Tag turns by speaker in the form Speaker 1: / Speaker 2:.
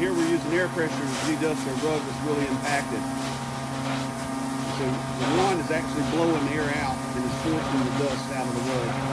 Speaker 1: here we're using air pressure to de-dust our rug that's really impacted. So the wand is actually blowing the air out and is forcing the dust out of the rug.